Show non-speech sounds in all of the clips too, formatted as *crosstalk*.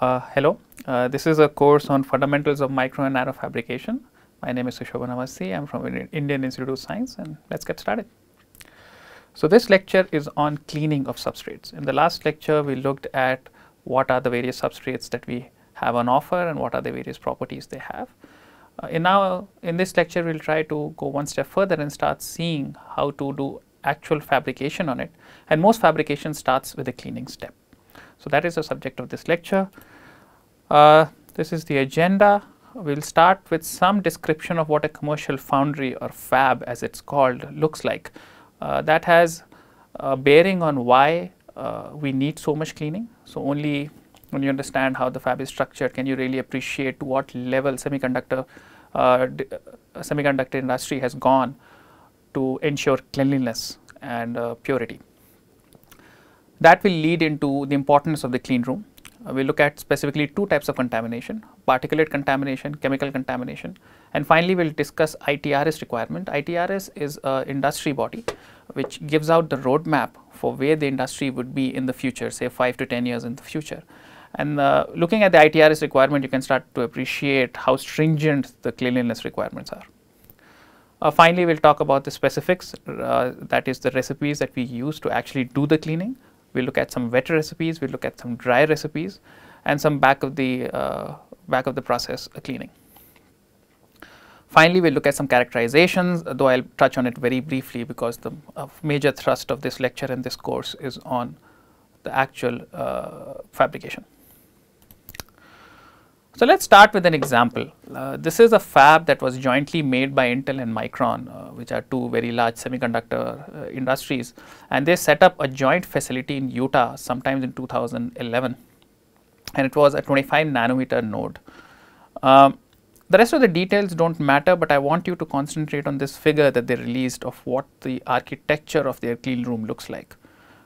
Uh, hello, uh, this is a course on fundamentals of micro and nano fabrication. My name is Sushobhan Avasthi. I am from Indian Institute of Science and let's get started. So, this lecture is on cleaning of substrates. In the last lecture, we looked at what are the various substrates that we have on offer and what are the various properties they have. Uh, in now, in this lecture, we will try to go one step further and start seeing how to do actual fabrication on it and most fabrication starts with a cleaning step. So, that is the subject of this lecture. Uh, this is the agenda. We will start with some description of what a commercial foundry or fab as it is called looks like. Uh, that has a bearing on why uh, we need so much cleaning. So, only when you understand how the fab is structured can you really appreciate to what level semiconductor uh, semiconductor industry has gone to ensure cleanliness and uh, purity. That will lead into the importance of the clean room. Uh, we look at specifically two types of contamination, particulate contamination, chemical contamination and finally we will discuss ITRS requirement. ITRS is a industry body which gives out the roadmap for where the industry would be in the future say 5 to 10 years in the future. And uh, looking at the ITRS requirement you can start to appreciate how stringent the cleanliness requirements are. Uh, finally, we will talk about the specifics uh, that is the recipes that we use to actually do the cleaning we look at some wet recipes, we look at some dry recipes and some back of the uh, back of the process uh, cleaning. Finally, we look at some characterizations, though I will touch on it very briefly because the uh, major thrust of this lecture and this course is on the actual uh, fabrication. So, let us start with an example. Uh, this is a fab that was jointly made by Intel and Micron, uh, which are two very large semiconductor uh, industries and they set up a joint facility in Utah sometime in 2011 and it was a 25 nanometer node. Um, the rest of the details do not matter, but I want you to concentrate on this figure that they released of what the architecture of their clean room looks like.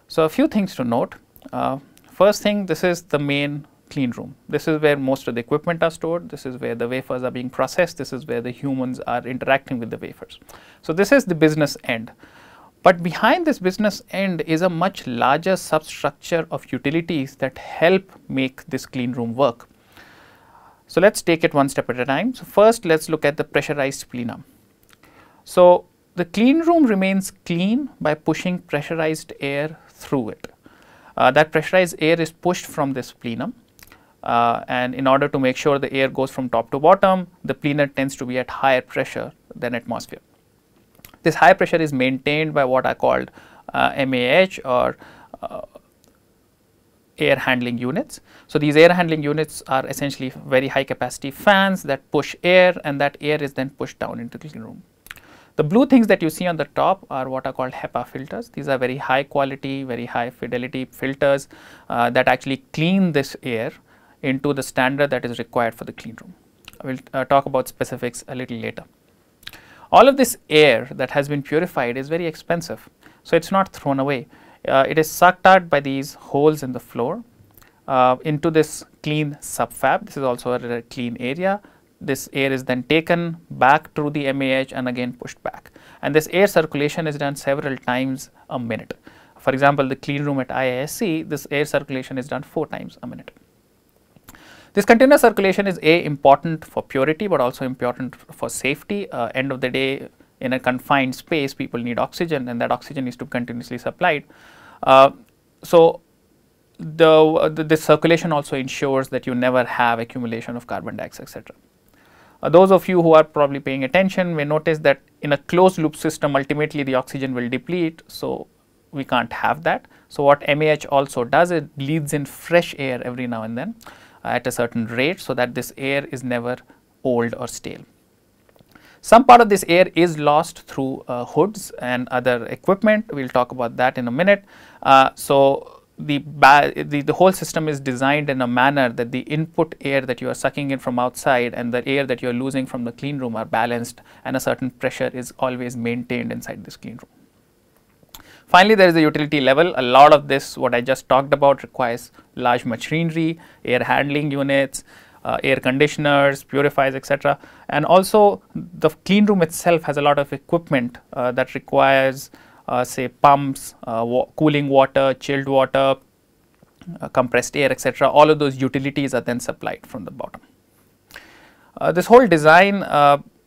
So, a few things to note. Uh, first thing, this is the main clean room. This is where most of the equipment are stored, this is where the wafers are being processed, this is where the humans are interacting with the wafers. So, this is the business end. But behind this business end is a much larger substructure of utilities that help make this clean room work. So, let us take it one step at a time. So, first let us look at the pressurized plenum. So, the clean room remains clean by pushing pressurized air through it. Uh, that pressurized air is pushed from this plenum uh, and in order to make sure the air goes from top to bottom, the plenum tends to be at higher pressure than atmosphere. This high pressure is maintained by what are called uh, MAH or uh, air handling units. So, these air handling units are essentially very high capacity fans that push air and that air is then pushed down into the clean room. The blue things that you see on the top are what are called HEPA filters. These are very high quality, very high fidelity filters uh, that actually clean this air into the standard that is required for the clean room. I will uh, talk about specifics a little later. All of this air that has been purified is very expensive. So, it is not thrown away. Uh, it is sucked out by these holes in the floor uh, into this clean subfab. This is also a, clean area. This air is then taken back through the MAH and again pushed back. And this air circulation is done several times a minute. For example, the clean room at IISc, this air circulation is done 4 times a minute. This continuous circulation is a important for purity, but also important for safety. Uh, end of the day, in a confined space, people need oxygen, and that oxygen is to be continuously supplied. Uh, so, the, the this circulation also ensures that you never have accumulation of carbon dioxide, etc. Uh, those of you who are probably paying attention may notice that in a closed loop system, ultimately the oxygen will deplete. So, we can't have that. So, what MAH also does, it leads in fresh air every now and then at a certain rate so that this air is never old or stale. Some part of this air is lost through uh, hoods and other equipment, we will talk about that in a minute. Uh, so, the, the, the whole system is designed in a manner that the input air that you are sucking in from outside and the air that you are losing from the clean room are balanced and a certain pressure is always maintained inside this clean room. Finally, there is a utility level. A lot of this, what I just talked about, requires large machinery, air handling units, uh, air conditioners, purifiers, etc. And also, the clean room itself has a lot of equipment uh, that requires uh, say pumps, uh, wa cooling water, chilled water, uh, compressed air etc. all of those utilities are then supplied from the bottom. this whole design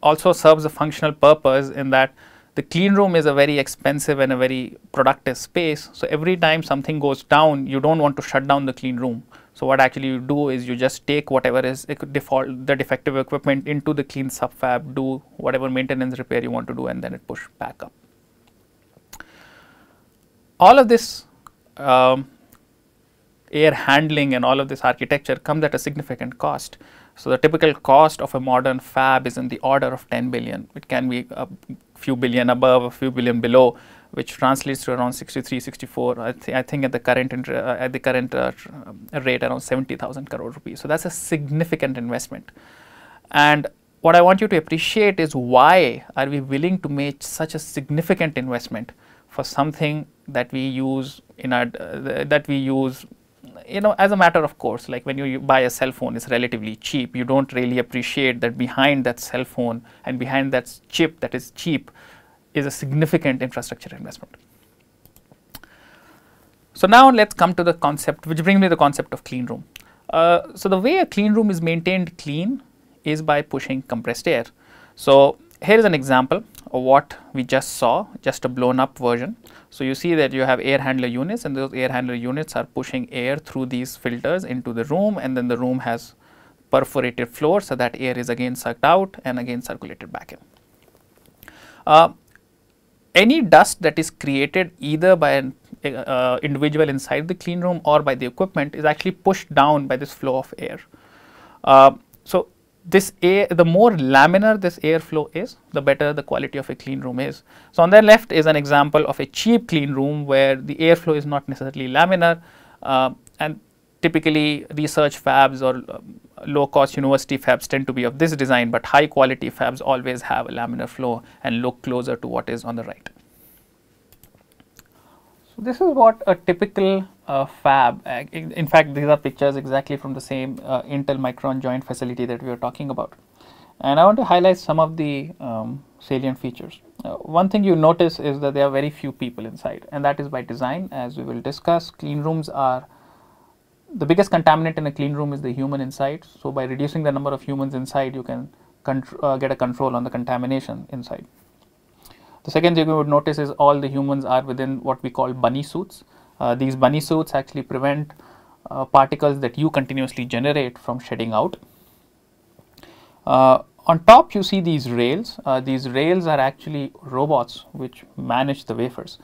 also serves a functional purpose in that the clean room is a very expensive and a very productive space. So, every time something goes down you do not want to shut down the clean room. So, what actually you do is you just take whatever is default the defective equipment into the clean subfab, do whatever maintenance repair you want to do and then it push back up all of this um, air handling and all of this architecture comes at a significant cost. So, the typical cost of a modern fab is in the order of 10 billion. It can be a few billion above, a few billion below, which translates to around 63, 64. I, th I think at the current uh, at the current uh, rate around 70,000 crore rupees. So, that's a significant investment. And what I want you to appreciate is why are we willing to make such a significant investment for something that we use in our uh, that we use you know as a matter of course like when you, you buy a cell phone it's relatively cheap. You don't really appreciate that behind that cell phone and behind that chip that is cheap is a significant infrastructure investment. So now let's come to the concept which brings me the concept of clean room. Uh, so the way a clean room is maintained clean is by pushing compressed air. So here is an example what we just saw, just a blown up version. So, you see that you have air handler units and those air handler units are pushing air through these filters into the room and then the room has perforated floor. So, that air is again sucked out and again circulated back in. Uh, any dust that is created either by an uh, individual inside the clean room or by the equipment is actually pushed down by this flow of air. Uh, so, this air, the more laminar this airflow is, the better the quality of a clean room is. So, on the left is an example of a cheap clean room where the airflow is not necessarily laminar uh, and typically research fabs or um, low cost university fabs tend to be of this design, but high quality fabs always have a laminar flow and look closer to what is on the right. So, this is what a typical uh, fab, uh, in fact these are pictures exactly from the same uh, Intel Micron joint facility that we are talking about. And I want to highlight some of the um, salient features. Uh, one thing you notice is that there are very few people inside and that is by design as we will discuss. Clean rooms are the biggest contaminant in a clean room is the human inside. So, by reducing the number of humans inside you can uh, get a control on the contamination inside. The second thing you would notice is all the humans are within what we call bunny suits. Uh, these bunny suits actually prevent uh, particles that you continuously generate from shedding out. Uh, on top you see these rails. Uh, these rails are actually robots which manage the wafers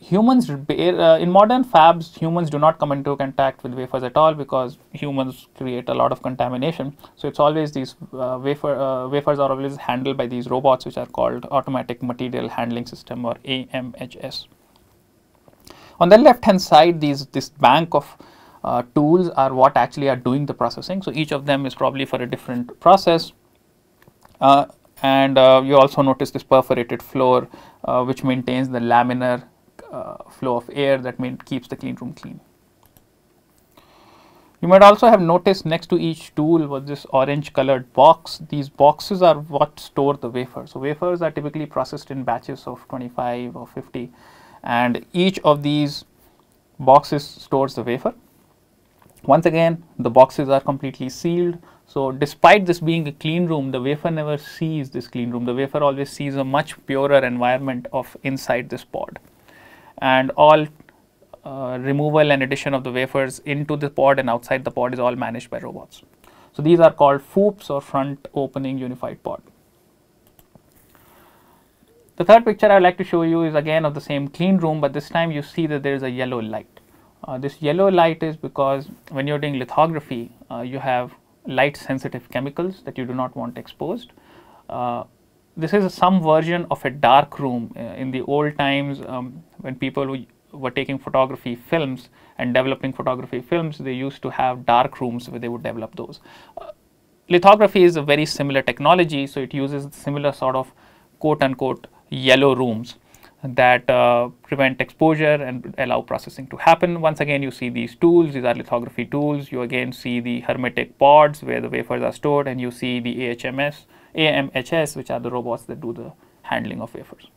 humans uh, in modern fabs humans do not come into contact with wafers at all because humans create a lot of contamination. So it's always these uh, wafer uh, wafers are always handled by these robots which are called automatic material handling system or AMHS on the left hand side these this bank of uh, tools are what actually are doing the processing. So each of them is probably for a different process. Uh, and uh, you also notice this perforated floor which maintains the laminar Uh, flow of air that keeps the clean room clean. You might also have noticed next to each tool was this orange colored box. These boxes are what store the wafer. So, wafers are typically processed in batches of 25 or 50 and each of these boxes stores the wafer. Once again the boxes are completely sealed. So, despite this being a clean room the wafer never sees this clean room. The wafer always sees a much purer environment of inside this pod and all uh, removal and addition of the wafers into the pod and outside the pod is all managed by robots. So, these are called FOUPs or front opening unified pod. The third picture I would like to show you is again of the same clean room, but this time you see that there is a yellow light. Uh, this yellow light is because when you are doing lithography, uh, you have light sensitive chemicals that you do not want exposed. Uh, this is some version of a dark room uh, in the old times um, when people were taking photography films and developing photography films, they used to have dark rooms where they would develop those. Uh, lithography is a very similar technology, so it uses similar sort of quote unquote yellow rooms that uh, prevent exposure and allow processing to happen. Once again, you see these tools, these are lithography tools. You again see the hermetic pods where the wafers are stored, and you see the AHMS, AMHS, which are the robots that do the handling of wafers.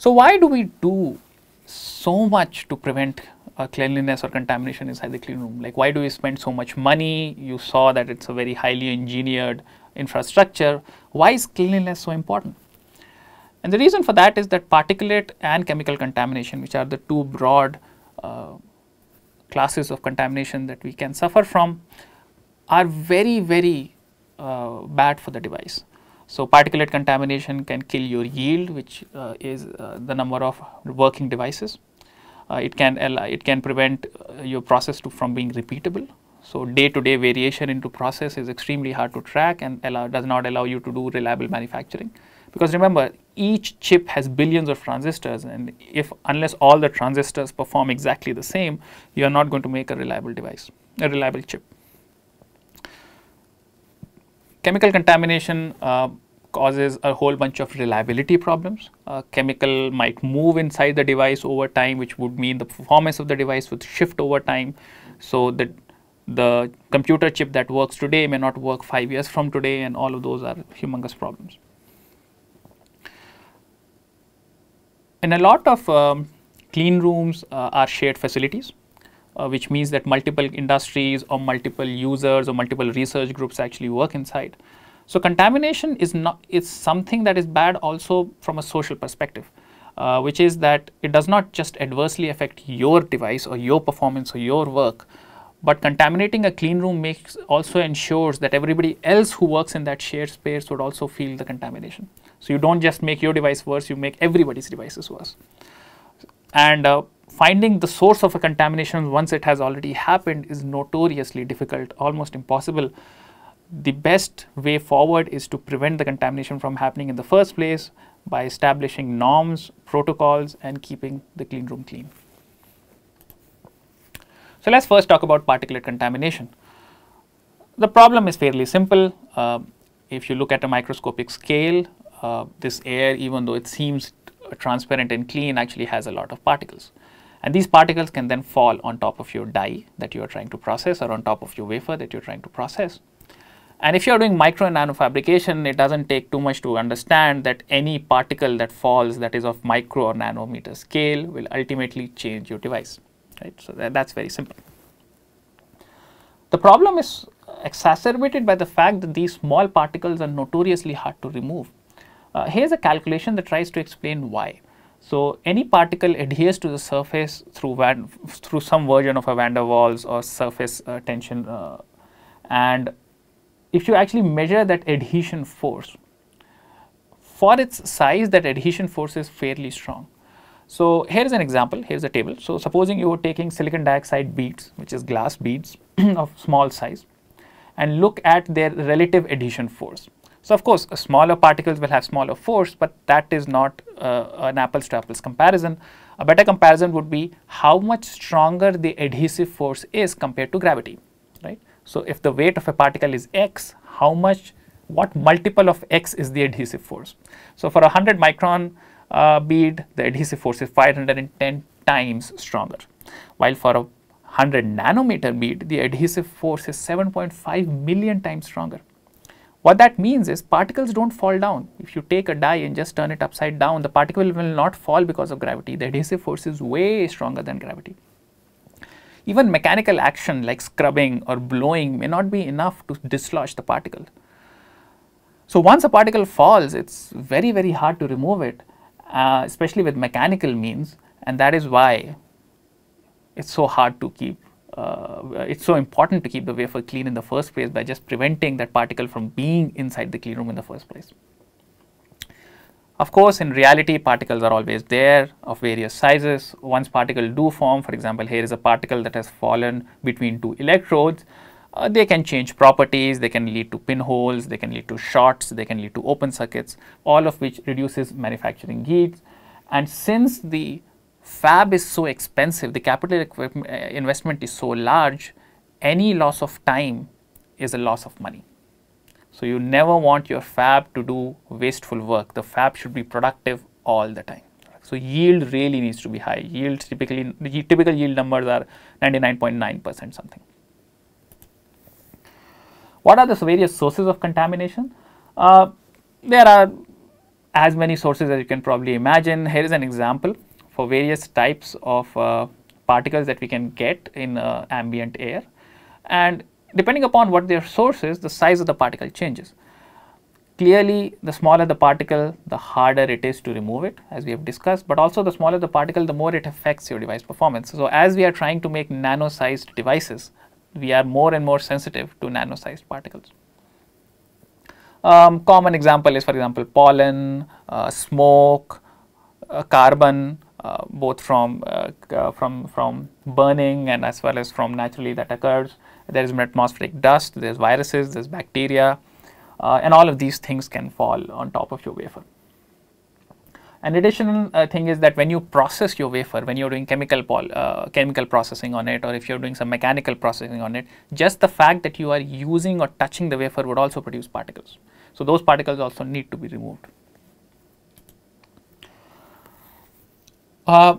So, why do we do so much to prevent uh, cleanliness or contamination inside the clean room? Like, why do we spend so much money? You saw that it's a very highly engineered infrastructure. Why is cleanliness so important? And the reason for that is that particulate and chemical contamination, which are the two broad uh, classes of contamination that we can suffer from, are very, very uh, bad for the device. So, particulate contamination can kill your yield, which uh, is uh, the number of working devices. Uh, it can it can prevent uh, your process to, from being repeatable. So, day to day variation into process is extremely hard to track and allow, does not allow you to do reliable manufacturing. Because remember, each chip has billions of transistors, and if unless all the transistors perform exactly the same, you are not going to make a reliable device, a reliable chip. Chemical contamination uh, causes a whole bunch of reliability problems. Uh, chemical might move inside the device over time, which would mean the performance of the device would shift over time. So the the computer chip that works today may not work five years from today, and all of those are humongous problems. In a lot of um, clean rooms uh, are shared facilities, uh, which means that multiple industries or multiple users or multiple research groups actually work inside. So contamination is not is something that is bad also from a social perspective, uh, which is that it does not just adversely affect your device or your performance or your work, but contaminating a clean room makes also ensures that everybody else who works in that shared space would also feel the contamination. So you don't just make your device worse, you make everybody's devices worse. And uh, finding the source of a contamination once it has already happened is notoriously difficult, almost impossible. The best way forward is to prevent the contamination from happening in the first place by establishing norms, protocols, and keeping the clean room clean. So let's first talk about particulate contamination. The problem is fairly simple. Uh, if you look at a microscopic scale, uh, this air, even though it seems transparent and clean, actually has a lot of particles. And these particles can then fall on top of your die that you are trying to process or on top of your wafer that you're trying to process. And if you're doing micro and nano fabrication, it doesn't take too much to understand that any particle that falls that is of micro or nanometer scale will ultimately change your device right. So, that, that's very simple. The problem is exacerbated by the fact that these small particles are notoriously hard to remove. Uh, here's a calculation that tries to explain why. So, any particle adheres to the surface through van, through some version of a van der Waals or surface uh, tension uh, and if you actually measure that adhesion force, for its size that adhesion force is fairly strong. So, here is an example, here is a table. So, supposing you were taking silicon dioxide beads, which is glass beads *clears throat* of small size and look at their relative adhesion force. So, of course, smaller particles will have smaller force, but that is not uh, an apples to apples comparison. A better comparison would be how much stronger the adhesive force is compared to gravity, right. So, if the weight of a particle is x, how much, what multiple of x is the adhesive force. So, for a 100 micron uh, bead, the adhesive force is 510 times stronger. While for a 100 nanometer bead, the adhesive force is 7.5 million times stronger. What that means is particles don't fall down. If you take a die and just turn it upside down, the particle will not fall because of gravity. The adhesive force is way stronger than gravity. Even mechanical action like scrubbing or blowing may not be enough to dislodge the particle. So once a particle falls, it's very, very hard to remove it uh, especially with mechanical means and that is why it's so hard to keep uh, it's so important to keep the wafer clean in the first place by just preventing that particle from being inside the clean room in the first place. Of course, in reality particles are always there of various sizes. Once particles do form, for example, here is a particle that has fallen between two electrodes, uh, they can change properties, they can lead to pinholes, they can lead to shorts, they can lead to open circuits, all of which reduces manufacturing yields And since the fab is so expensive, the capital uh, investment is so large, any loss of time is a loss of money. So, you never want your fab to do wasteful work. The fab should be productive all the time. So, yield really needs to be high. Yield typically, the typical yield numbers are 99.9 percent something. What are the various sources of contamination? Uh, there are as many sources as you can probably imagine. Here is an example for various types of uh, particles that we can get in uh, ambient air and depending upon what their source is, the size of the particle changes. Clearly, the smaller the particle, the harder it is to remove it as we have discussed, but also the smaller the particle, the more it affects your device performance. So, as we are trying to make nano-sized devices, we are more and more sensitive to nano-sized particles. Um, common example is for example pollen, uh, smoke, uh, carbon, uh, both from uh, uh, from from burning and as well as from naturally that occurs. There is atmospheric dust, there is viruses, there is bacteria, uh, and all of these things can fall on top of your wafer. An additional uh, thing is that when you process your wafer, when you're doing chemical uh, chemical processing on it, or if you're doing some mechanical processing on it, just the fact that you are using or touching the wafer would also produce particles. So those particles also need to be removed. Uh,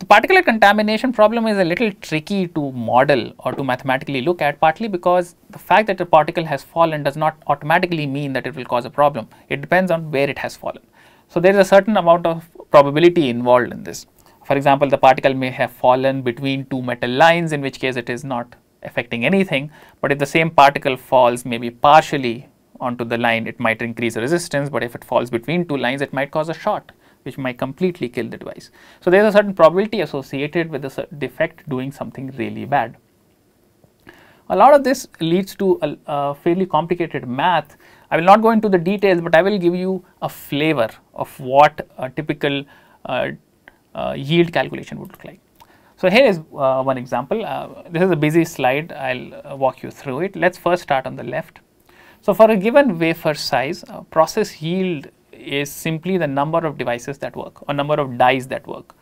the particular contamination problem is a little tricky to model or to mathematically look at partly because the fact that a particle has fallen does not automatically mean that it will cause a problem. It depends on where it has fallen. So, there is a certain amount of probability involved in this. For example, the particle may have fallen between two metal lines in which case it is not affecting anything, but if the same particle falls maybe partially onto the line it might increase the resistance, but if it falls between two lines it might cause a short which might completely kill the device. So, there is a certain probability associated with the defect doing something really bad. A lot of this leads to a, a fairly complicated math I will not go into the details, but I will give you a flavor of what a typical uh, uh, yield calculation would look like. So, here is uh, one example. Uh, this is a busy slide. I will uh, walk you through it. Let us first start on the left. So, for a given wafer size, uh, process yield is simply the number of devices that work or number of dies that work.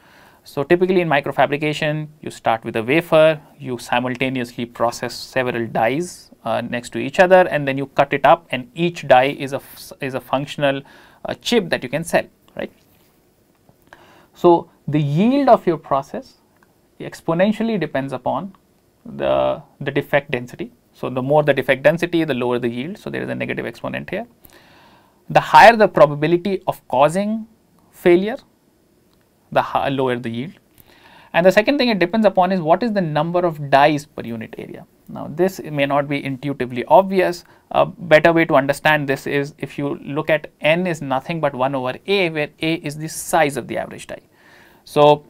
So, typically in microfabrication, you start with a wafer, you simultaneously process several dies uh, next to each other and then you cut it up and each die is a, is a functional uh, chip that you can sell, right. So, the yield of your process exponentially depends upon the, the defect density. So, the more the defect density, the lower the yield. So, there is a negative exponent here. The higher the probability of causing failure, the lower the yield. And the second thing it depends upon is what is the number of dies per unit area. Now, this may not be intuitively obvious. A better way to understand this is if you look at n is nothing but 1 over a, where a is the size of the average die. So,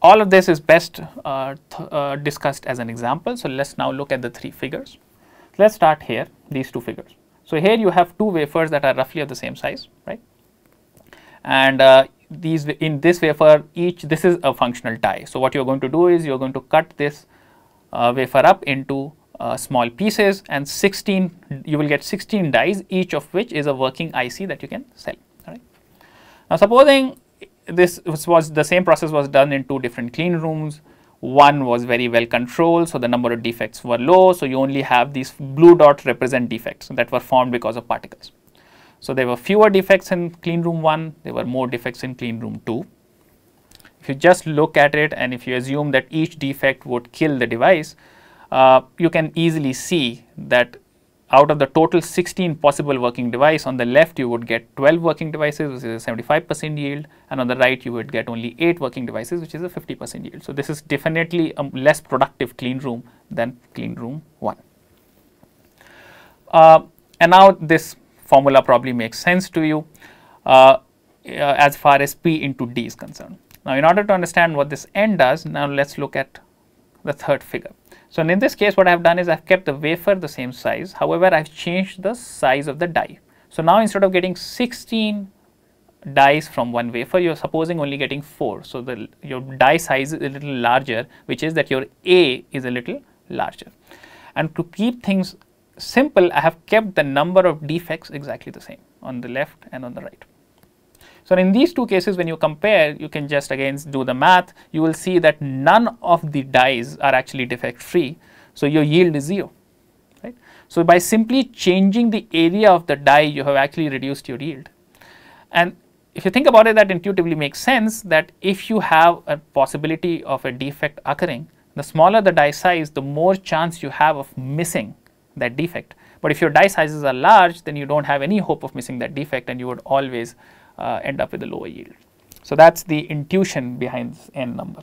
all of this is best uh, uh, discussed as an example. So, let us now look at the three figures. Let us start here, these two figures. So, here you have two wafers that are roughly of the same size, right? And uh, these in this wafer, each this is a functional die. So, what you are going to do is you are going to cut this uh, wafer up into uh, small pieces and 16 you will get 16 dies each of which is a working IC that you can sell. Right. Now, supposing this was the same process was done in two different clean rooms one was very well controlled so the number of defects were low so you only have these blue dots represent defects that were formed because of particles. So, there were fewer defects in clean room 1 there were more defects in clean room 2 if you just look at it and if you assume that each defect would kill the device, uh, you can easily see that out of the total 16 possible working device on the left you would get 12 working devices which is a 75 percent yield and on the right you would get only 8 working devices which is a 50 percent yield. So, this is definitely a less productive clean room than clean room 1. Uh, and now this formula probably makes sense to you uh, uh as far as P into D is concerned. Now, in order to understand what this n does, now let us look at the third figure. So, in this case what I have done is I have kept the wafer the same size, however, I have changed the size of the die. So, now instead of getting 16 dies from one wafer, you are supposing only getting 4. So, the your die size is a little larger, which is that your A is a little larger. And to keep things simple, I have kept the number of defects exactly the same on the left and on the right. So in these two cases, when you compare, you can just again do the math. You will see that none of the dies are actually defect free. So your yield is zero, right? So by simply changing the area of the die, you have actually reduced your yield. And if you think about it, that intuitively makes sense that if you have a possibility of a defect occurring, the smaller the die size, the more chance you have of missing that defect. But if your die sizes are large, then you don't have any hope of missing that defect and you would always uh, end up with a lower yield. So that's the intuition behind this n number.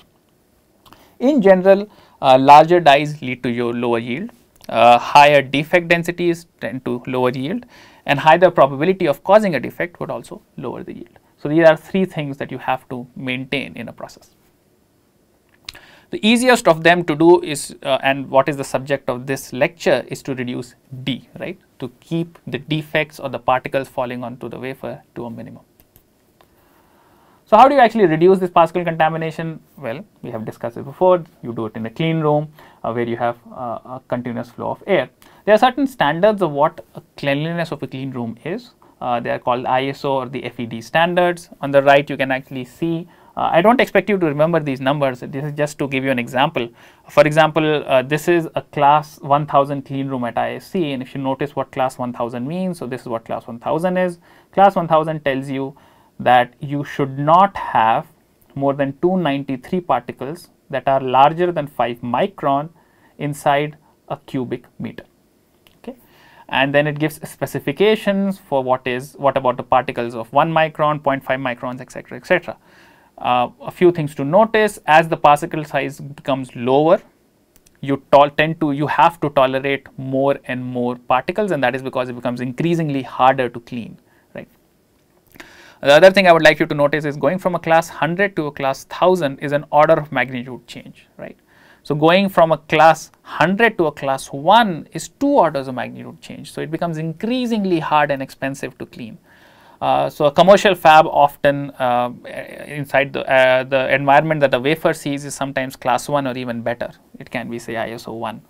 In general, uh, larger dies lead to your lower yield. Uh, higher defect densities tend to lower yield and higher probability of causing a defect would also lower the yield. So, these are three things that you have to maintain in a process. The easiest of them to do is uh, and what is the subject of this lecture is to reduce D, right, to keep the defects or the particles falling onto the wafer to a minimum. So, how do you actually reduce this particle contamination? Well, we have discussed it before, you do it in a clean room uh, where you have uh, a continuous flow of air. There are certain standards of what cleanliness of a clean room is. Uh, they are called ISO or the FED standards. On the right, you can actually see uh, I do not expect you to remember these numbers, this is just to give you an example. For example, uh, this is a class 1000 clean room at ISC and if you notice what class 1000 means, so this is what class 1000 is. Class 1000 tells you that you should not have more than 293 particles that are larger than 5 micron inside a cubic meter. Okay. And then it gives specifications for what is what about the particles of 1 micron, 0.5 microns, etc., etc. Uh, a few things to notice as the particle size becomes lower you tend to you have to tolerate more and more particles and that is because it becomes increasingly harder to clean the other thing i would like you to notice is going from a class 100 to a class 1000 is an order of magnitude change right so going from a class 100 to a class 1 is two orders of magnitude change so it becomes increasingly hard and expensive to clean uh, so a commercial fab often uh, inside the, uh, the environment that the wafer sees is sometimes class 1 or even better. It can be say ISO 1.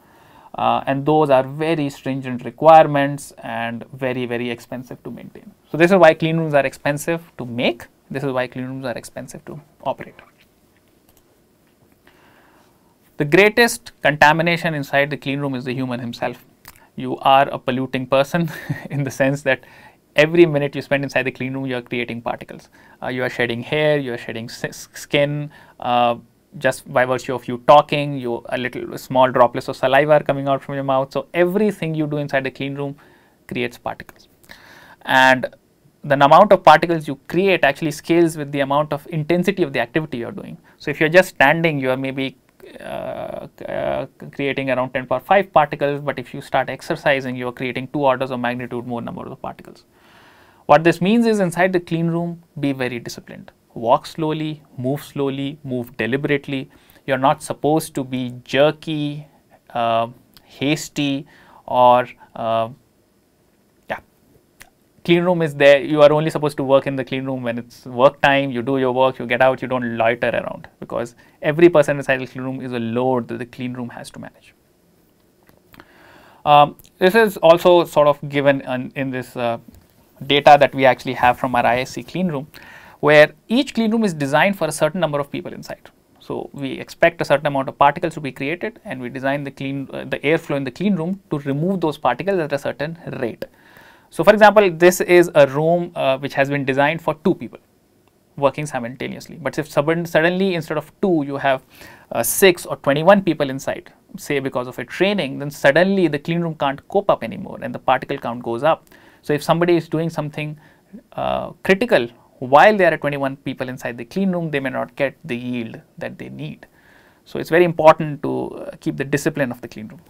Uh, and those are very stringent requirements and very very expensive to maintain. So this is why clean rooms are expensive to make, this is why clean rooms are expensive to operate. The greatest contamination inside the clean room is the human himself. You are a polluting person *laughs* in the sense that every minute you spend inside the clean room, you are creating particles. Uh, you are shedding hair, you are shedding skin, uh, just by virtue of you talking, you a little small droplets of saliva are coming out from your mouth. So everything you do inside the clean room creates particles. And the amount of particles you create actually scales with the amount of intensity of the activity you are doing. So if you are just standing, you are maybe uh, uh, creating around 10 power 5 particles, but if you start exercising, you are creating two orders of magnitude more number of particles. What this means is inside the clean room, be very disciplined. Walk slowly, move slowly, move deliberately. You're not supposed to be jerky, uh, hasty, or uh. Clean room is there. You are only supposed to work in the clean room when it's work time. You do your work, you get out, you don't loiter around because every person inside the clean room is a load that the clean room has to manage. Um, this is also sort of given in, in this uh, data that we actually have from our ISC clean room, where each clean room is designed for a certain number of people inside. So we expect a certain amount of particles to be created and we design the clean uh, the airflow in the clean room to remove those particles at a certain rate. So for example, this is a room uh, which has been designed for two people working simultaneously. But if suddenly instead of two you have uh, 6 or 21 people inside say because of a training then suddenly the clean room can't cope up anymore and the particle count goes up. So, if somebody is doing something uh, critical while there are 21 people inside the clean room, they may not get the yield that they need. So, it is very important to uh, keep the discipline of the clean room.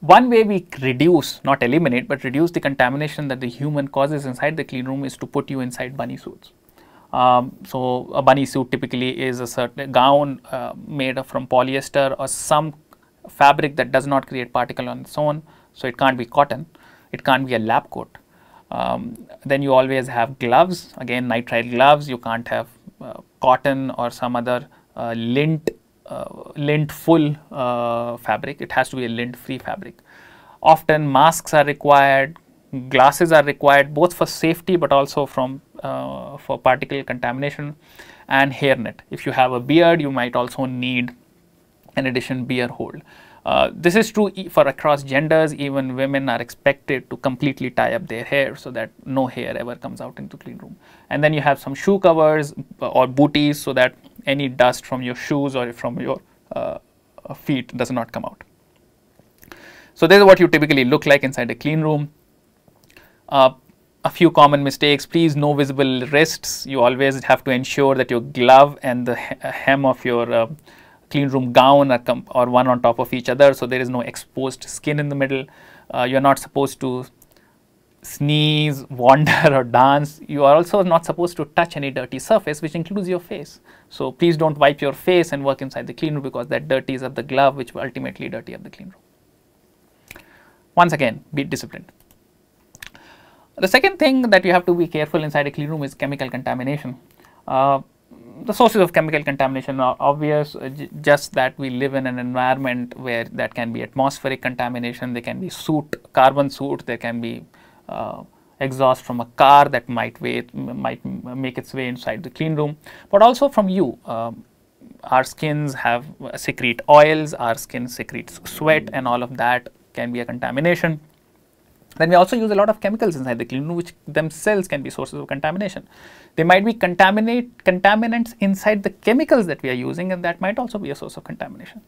One way we reduce, not eliminate, but reduce the contamination that the human causes inside the clean room is to put you inside bunny suits. Um, so, a bunny suit typically is a certain gown uh, made from polyester or some fabric that does not create particle on its own so, it can't be cotton, it can't be a lab coat. Um, then you always have gloves, again nitrile gloves, you can't have uh, cotton or some other uh, lint, lint full uh, fabric, it has to be a lint free fabric. Often masks are required, glasses are required both for safety but also from uh, for particle contamination and hairnet. If you have a beard, you might also need an addition beard hold. Uh, this is true e for across genders, even women are expected to completely tie up their hair so that no hair ever comes out into clean room. And then you have some shoe covers or booties so that any dust from your shoes or from your uh, feet does not come out. So, this is what you typically look like inside a clean room. Uh, a few common mistakes, please no visible wrists. You always have to ensure that your glove and the hem of your uh, clean room gown are, or one on top of each other. So, there is no exposed skin in the middle. Uh, you are not supposed to sneeze, *laughs* wander or dance. You are also not supposed to touch any dirty surface which includes your face. So, please do not wipe your face and work inside the clean room because that dirties up the glove which will ultimately dirty up the clean room. Once again, be disciplined. The second thing that you have to be careful inside a clean room is chemical contamination. Uh, the sources of chemical contamination are obvious, uh, just that we live in an environment where that can be atmospheric contamination, there can be soot, carbon soot, there can be exhaust from a car that might, wait, might make its way inside the clean room, but also from you. Um, our skins have uh, secrete oils, our skin secretes sweat and all of that can be a contamination. Then we also use a lot of chemicals inside the clean room which themselves can be sources of contamination. There might be contaminate contaminants inside the chemicals that we are using and that might also be a source of contamination.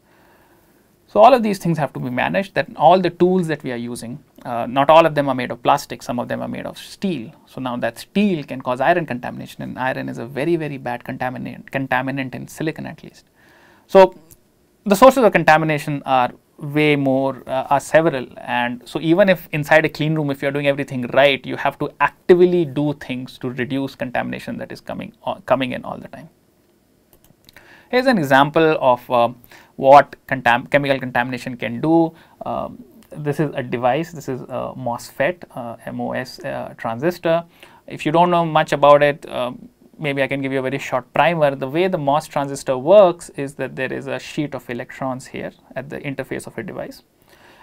So, all of these things have to be managed that all the tools that we are using, uh, not all of them are made of plastic, some of them are made of steel. So, now that steel can cause iron contamination and iron is a very, very bad contaminant, contaminant in silicon at least. So, the sources of contamination are way more uh, are several and so even if inside a clean room if you are doing everything right you have to actively do things to reduce contamination that is coming uh, coming in all the time here's an example of uh, what contam chemical contamination can do um, this is a device this is a MOSFET uh, MOS uh, transistor if you don't know much about it um, maybe I can give you a very short primer. The way the MOS transistor works is that there is a sheet of electrons here at the interface of a device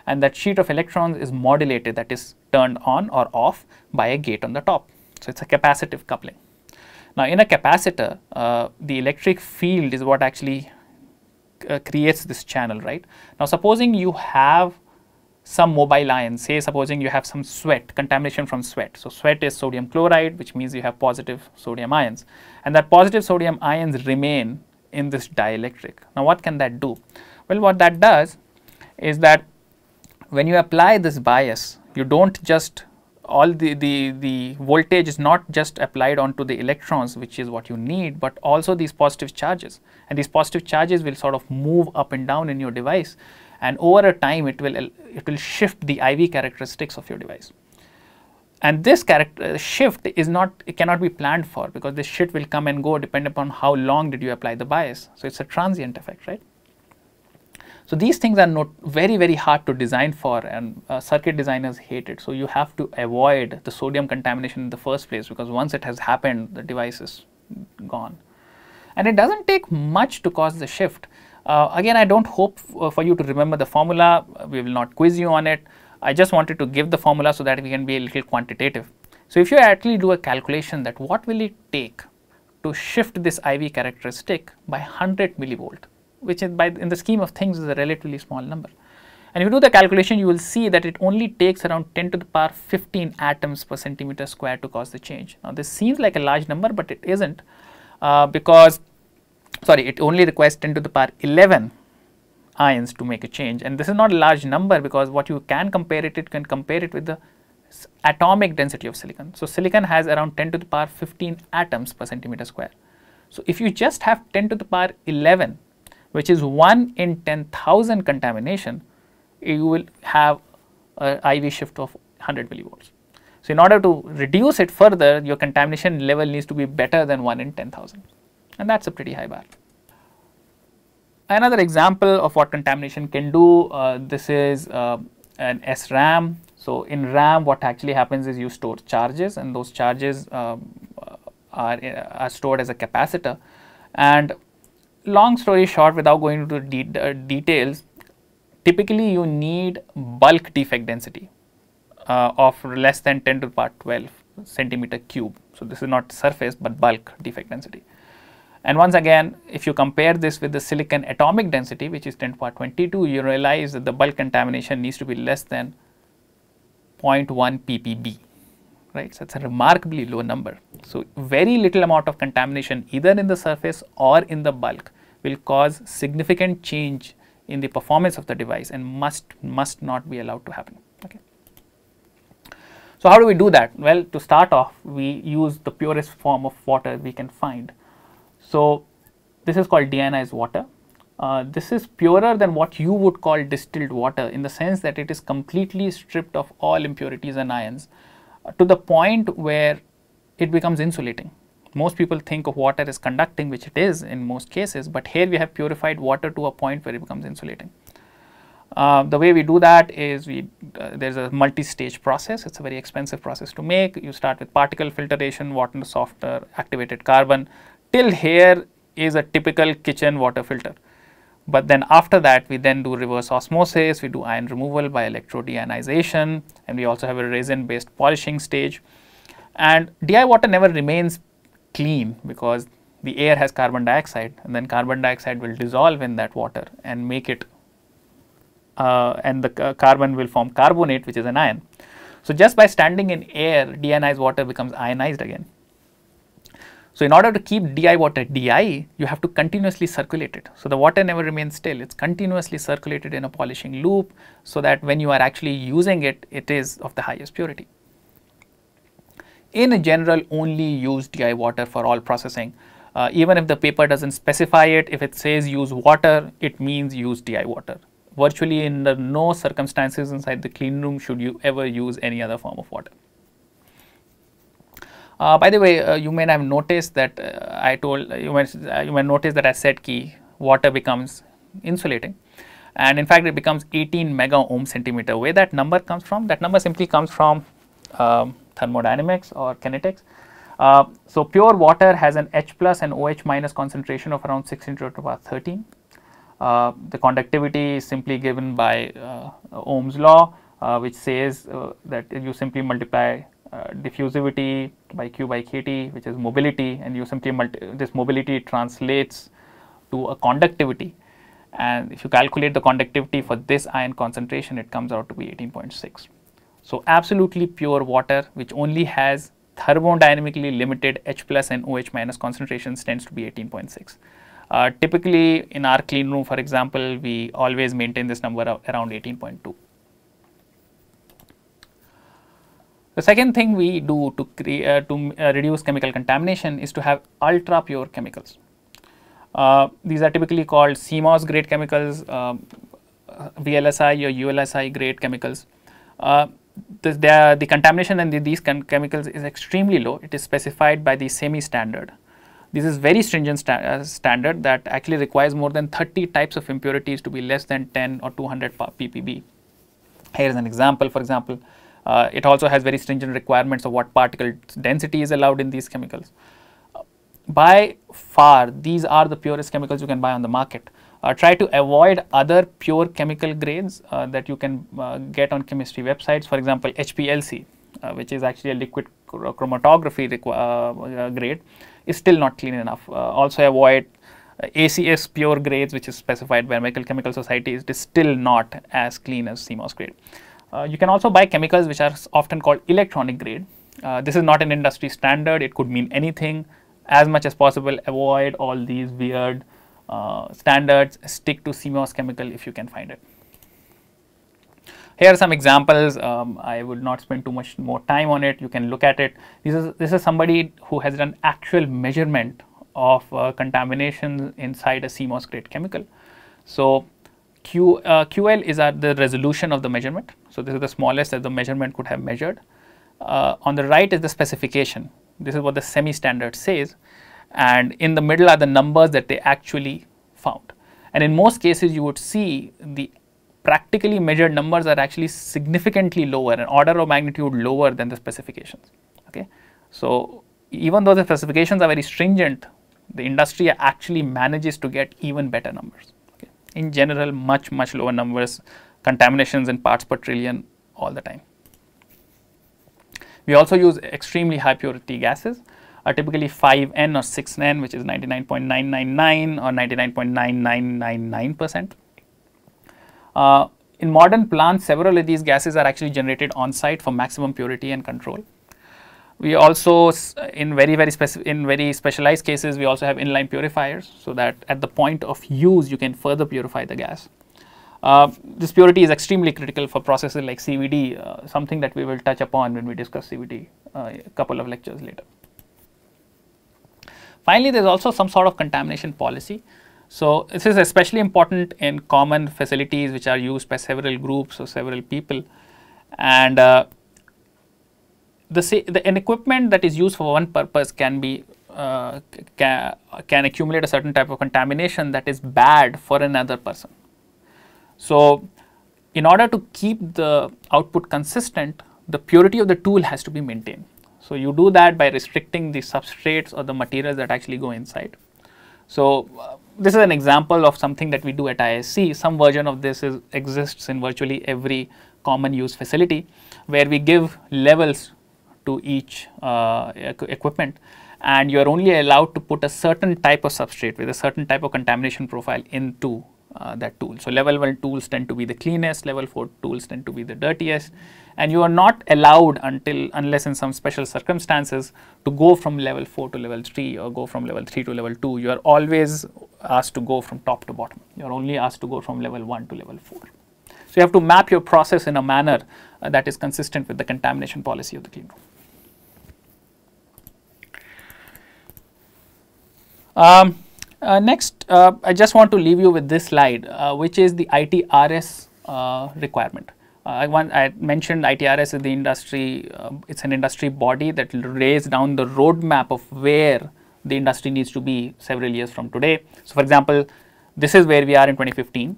and that sheet of electrons is modulated that is turned on or off by a gate on the top. So, it is a capacitive coupling. Now, in a capacitor, uh, the electric field is what actually uh, creates this channel, right. Now, supposing you have some mobile ions, say supposing you have some sweat, contamination from sweat. So, sweat is sodium chloride which means you have positive sodium ions and that positive sodium ions remain in this dielectric. Now, what can that do? Well, what that does is that when you apply this bias, you do not just all the, the, the voltage is not just applied onto the electrons which is what you need, but also these positive charges and these positive charges will sort of move up and down in your device and over a time it will it will shift the IV characteristics of your device. And this character uh, shift is not it cannot be planned for because this shift will come and go depending upon how long did you apply the bias. So it's a transient effect, right? So these things are not very very hard to design for and uh, circuit designers hate it. So you have to avoid the sodium contamination in the first place because once it has happened the device is gone. And it does not take much to cause the shift. Uh, again, I do not hope uh, for you to remember the formula, we will not quiz you on it. I just wanted to give the formula so that we can be a little quantitative. So, if you actually do a calculation that what will it take to shift this IV characteristic by 100 millivolt, which is by in the scheme of things is a relatively small number. And if you do the calculation, you will see that it only takes around 10 to the power 15 atoms per centimeter square to cause the change. Now, this seems like a large number, but it is not uh, because sorry it only requires 10 to the power 11 ions to make a change and this is not a large number because what you can compare it, it can compare it with the atomic density of silicon. So, silicon has around 10 to the power 15 atoms per centimeter square. So, if you just have 10 to the power 11 which is 1 in 10,000 contamination, you will have a IV shift of 100 millivolts. So, in order to reduce it further, your contamination level needs to be better than 1 in 10,000 and that is a pretty high bar. Another example of what contamination can do, uh, this is uh, an SRAM. So, in RAM what actually happens is you store charges and those charges um, are, are stored as a capacitor and long story short without going into de uh, details, typically you need bulk defect density uh, of less than 10 to the power 12 centimeter cube. So, this is not surface but bulk defect density. And once again, if you compare this with the silicon atomic density, which is 10 to the power 22, you realize that the bulk contamination needs to be less than 0.1 ppb, right. So, it is a remarkably low number. So, very little amount of contamination either in the surface or in the bulk will cause significant change in the performance of the device and must, must not be allowed to happen. Okay. So, how do we do that? Well, to start off, we use the purest form of water we can find. So, this is called deionized water. Uh, this is purer than what you would call distilled water in the sense that it is completely stripped of all impurities and ions uh, to the point where it becomes insulating. Most people think of water as conducting, which it is in most cases, but here we have purified water to a point where it becomes insulating. Uh, the way we do that is we uh, there is a multi-stage process. It's a very expensive process to make. You start with particle filtration, water softener, activated carbon. Till here is a typical kitchen water filter. But then after that, we then do reverse osmosis, we do ion removal by electrodeionization, and we also have a resin-based polishing stage. And DI water never remains clean because the air has carbon dioxide, and then carbon dioxide will dissolve in that water and make it uh, and the carbon will form carbonate which is an ion. So, just by standing in air deionized water becomes ionized again. So, in order to keep DI water DI you have to continuously circulate it. So, the water never remains still it is continuously circulated in a polishing loop so that when you are actually using it it is of the highest purity. In general only use DI water for all processing uh, even if the paper does not specify it if it says use water it means use DI water virtually in no circumstances inside the clean room should you ever use any other form of water. Uh, by the way, uh, you may have noticed that uh, I told you may you may notice that I said key water becomes insulating, and in fact it becomes 18 mega ohm centimeter. Where that number comes from? That number simply comes from um, thermodynamics or kinetics. Uh, so pure water has an H plus and OH minus concentration of around 6 to the power 13. Uh, the conductivity is simply given by uh, Ohm's law which says that you simply multiply diffusivity by Q by kT which is mobility and you simply this mobility translates to a conductivity and if you calculate the conductivity for this ion concentration it comes out to be 18.6. So, absolutely pure water which only has thermodynamically limited H plus and OH minus concentrations tends to be 18.6. Uh, typically in our clean room for example, we always maintain this number around 18.2. The second thing we do to, uh, to uh, reduce chemical contamination is to have ultra pure chemicals. Uh, these are typically called CMOS grade chemicals, um, VLSI or ULSI grade chemicals. Uh, the, the, contamination in the, these chemicals is extremely low. It is specified by the SEMI standard. This is very stringent sta uh, standard that actually requires more than 30 types of impurities to be less than 10 or 200 ppb. Here is an example for example, uh, it also has very stringent requirements of what particle density is allowed in these chemicals. Uh, by far these are the purest chemicals you can buy on the market. Uh, try to avoid other pure chemical grades uh, that you can uh, get on chemistry websites for example HPLC which is actually a liquid chromatography grade is still not clean enough. Also avoid ACS pure grades which is specified by American Chemical Society it is still not as clean as CMOS grade. Uh, you can also buy chemicals which are often called electronic grade. Uh, this is not an industry standard, it could mean anything. As much as possible, avoid all these weird uh, standards, stick to CMOS chemical if you can find it. Here are some examples. Um, I would not spend too much more time on it. You can look at it. This is this is somebody who has done actual measurement of uh, contamination inside a CMOS grade chemical. So Q, uh, QL is at the resolution of the measurement. So this is the smallest that the measurement could have measured. Uh, on the right is the specification. This is what the SEMI standard says. And in the middle are the numbers that they actually found. And in most cases, you would see the practically measured numbers are actually significantly lower, an order of magnitude lower than the specifications. Okay. So, even though the specifications are very stringent, the industry actually manages to get even better numbers. In general, much, much lower numbers, contaminations in parts per trillion all the time. We also use extremely high purity gases, are typically 5N or 6N, which is 99.999 or 99.9999%. Uh, in modern plants, several of these gases are actually generated on site for maximum purity and control. We also, in very very in very specialized cases, we also have inline purifiers, so that at the point of use, you can further purify the gas. Uh, this purity is extremely critical for processes like CVD, uh, something that we will touch upon when we discuss CVD uh, a couple of lectures later. Finally, there is also some sort of contamination policy. So, this is especially important in common facilities which are used by several groups or several people and uh, the, the an equipment that is used for one purpose can be uh, can, can accumulate a certain type of contamination that is bad for another person. So, in order to keep the output consistent, the purity of the tool has to be maintained. So, you do that by restricting the substrates or the materials that actually go inside. So, uh, this is an example of something that we do at IISc. Some version of this is, exists in virtually every common use facility where we give levels to each uh, equipment and you are only allowed to put a certain type of substrate with a certain type of contamination profile into uh, that tool. So, level 1 tools tend to be the cleanest, level 4 tools tend to be the dirtiest and you are not allowed until unless in some special circumstances to go from level 4 to level 3 or go from level 3 to level 2. You are always asked to go from top to bottom. You are only asked to go from level 1 to level 4. So, you have to map your process in a manner uh, that is consistent with the contamination policy of the clean room. Um, uh, next, uh, I just want to leave you with this slide, uh, which is the ITRS uh, requirement. Uh, I, want, I mentioned ITRS is the industry, uh, it's an industry body that raise down the roadmap of where the industry needs to be several years from today. So, for example, this is where we are in 2015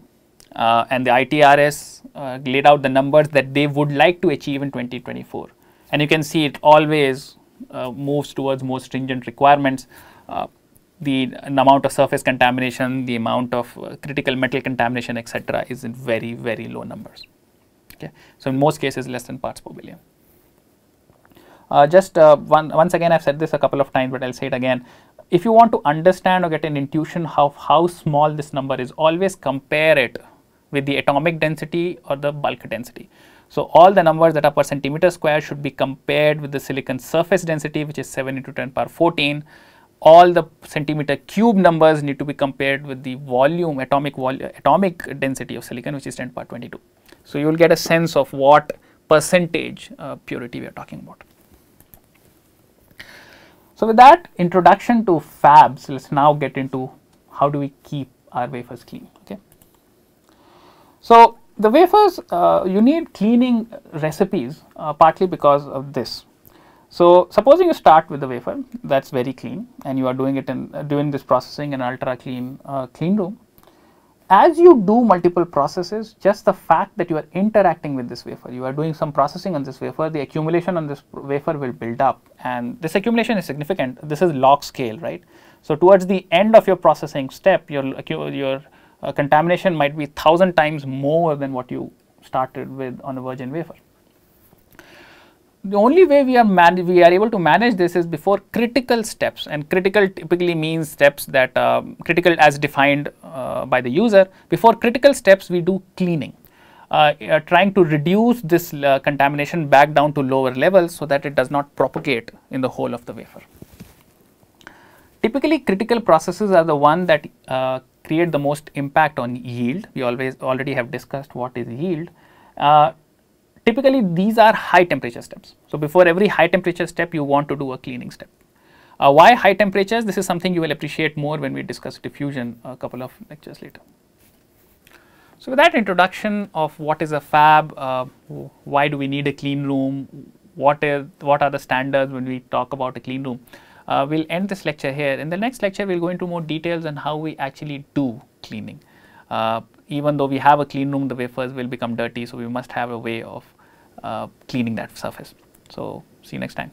and the ITRS laid out the numbers that they would like to achieve in 2024. And you can see it always moves towards more stringent requirements the amount of surface contamination, the amount of uh, critical metal contamination, etc., is in very, very low numbers. Okay. So, in most cases, less than parts per billion. Uh, just uh, one, once again, I've said this a couple of times, but I'll say it again. If you want to understand or get an intuition of how small this number is, always compare it with the atomic density or the bulk density. So, all the numbers that are per centimeter square should be compared with the silicon surface density, which is 7 into 10 power 14 all the centimeter cube numbers need to be compared with the volume atomic volume atomic density of silicon which is 10 power 22. So, you will get a sense of what percentage uh, purity we are talking about. So, with that introduction to fabs, let us now get into how do we keep our wafers clean. Okay. So, the wafers uh, you need cleaning recipes uh, partly because of this so, supposing you start with the wafer that is very clean and you are doing it in uh, doing this processing in ultra clean uh, clean room. As you do multiple processes, just the fact that you are interacting with this wafer, you are doing some processing on this wafer, the accumulation on this wafer will build up and this accumulation is significant. This is log scale, right. So, towards the end of your processing step, your, your uh, contamination might be thousand times more than what you started with on a virgin wafer the only way we are we are able to manage this is before critical steps. And critical typically means steps that uh, critical as defined uh, by the user. Before critical steps we do cleaning. Uh, uh trying to reduce this uh, contamination back down to lower levels so that it does not propagate in the whole of the wafer. Typically critical processes are the one that uh, create the most impact on yield. We always already have discussed what is yield Typically, these are high temperature steps. So, before every high temperature step, you want to do a cleaning step. Uh, why high temperatures? This is something you will appreciate more when we discuss diffusion a couple of lectures later. So, with that introduction of what is a fab, uh, why do we need a clean room, what is what are the standards when we talk about a clean room, uh, we'll end this lecture here. In the next lecture, we'll go into more details on how we actually do cleaning. Uh, even though we have a clean room, the wafers will become dirty. So, we must have a way of Uh, cleaning that surface. So, see you next time.